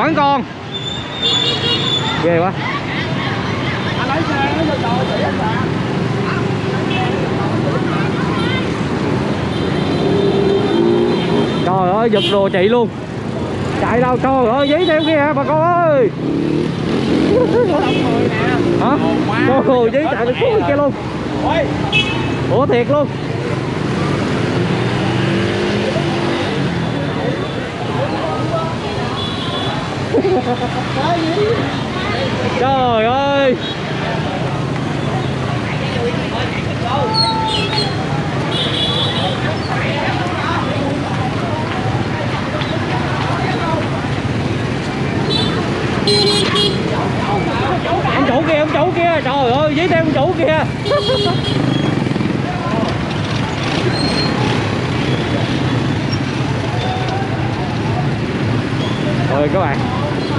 vẫn còn. Ghê quá. Trời ơi, giật đồ chị luôn. Chạy đâu, trời ơi giấy theo kia bà con ơi. Hả? Trời ơi giấy chạy được xuống kia luôn. Ủa, thiệt luôn. Trời ơi. Ông chủ kia, ông chủ kia. Trời ơi, giấy theo ông chủ kia. Rồi các bạn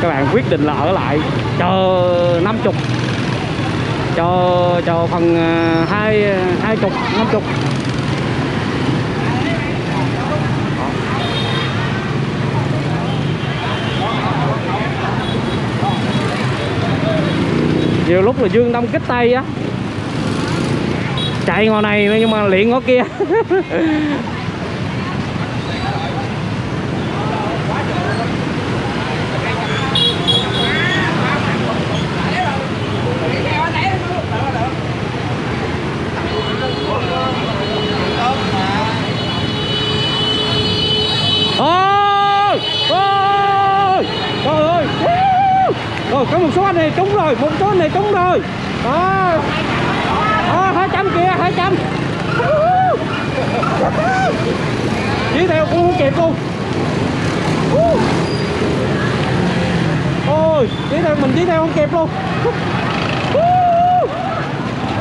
các bạn quyết định là ở lại chờ 50 cho cho phần à, hai hai chục, năm chục. Nhiều lúc là dương đông kích tay á. Chạy ngồi này, nhưng mà luyện ngõ kia ôi ôi trời ơi Woo! có một số anh này trúng rồi, một số anh này trúng rồi. Đó. Đó, hai trăm kìa, hai trăm. Chỉ theo cũng không kịp luôn. Ôi chỉ theo, mình chỉ theo không kịp luôn.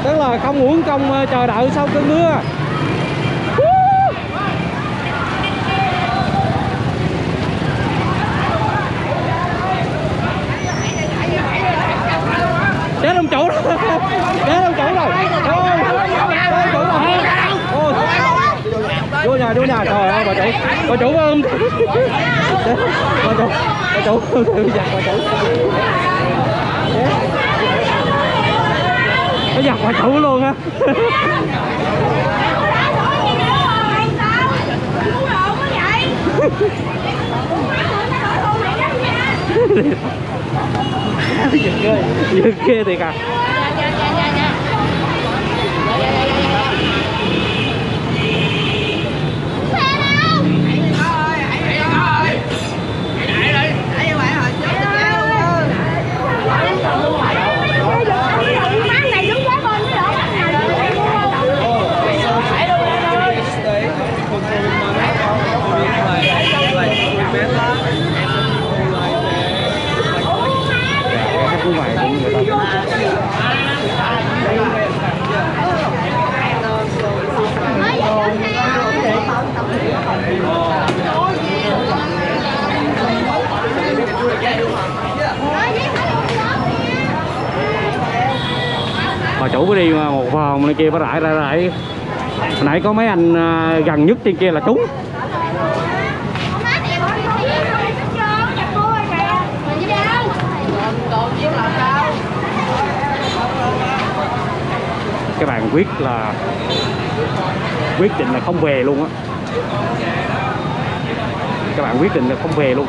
Tức là không uống công ờ, chờ đợi sau cơn mưa Woo! chết ông chủ rồi chết ông chủ rồi ôi chết ông chủ rồi ôi vô nhà vô nhà trời ơi bà chủ ôm. Bà chủ bà chủ tự giặt bà chủ nó giặt bà chủ luôn á. Dừng ghê dừng ghê thiệt à. Chủ có đi mà một vòng này kia phải rải ra rải. Hồi nãy có mấy anh à, gần nhất trên kia là trúng các bạn quyết là quyết định là không về luôn á. Các bạn quyết định là không về luôn.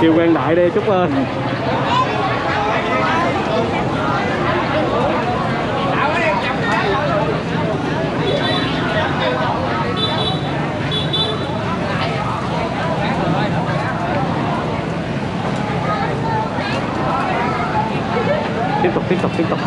Kêu quen đại đi chút ơi tiếp tục tiếp tục tiếp tục.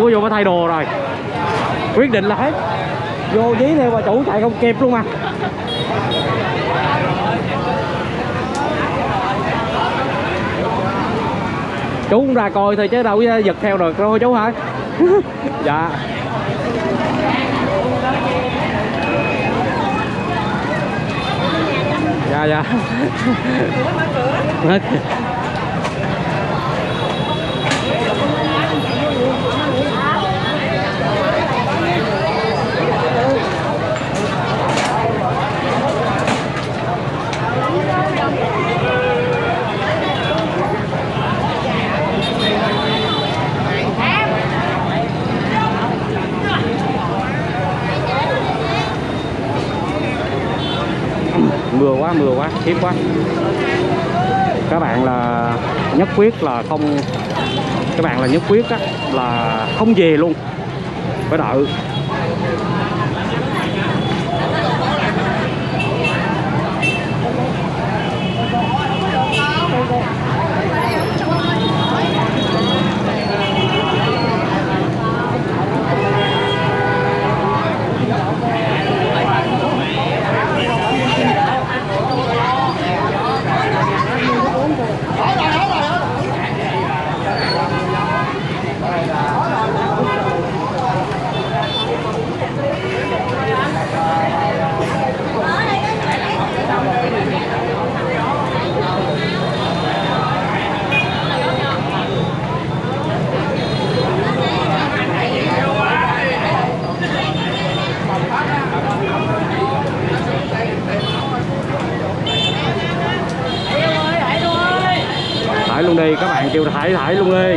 Vô phải thay đồ rồi. Quyết định là hết. Vô dí theo bà chủ chạy không kịp luôn mà. Chú cũng ra coi thôi chứ đâu có giật theo được đâu, chú hả? Dạ. Dạ dạ mưa quá mưa quá hiếp quá. Các bạn là nhất quyết là không các bạn là nhất quyết á, là không về luôn. Phải đợi. thải luôn đi. Các bạn kêu thải thải luôn đi.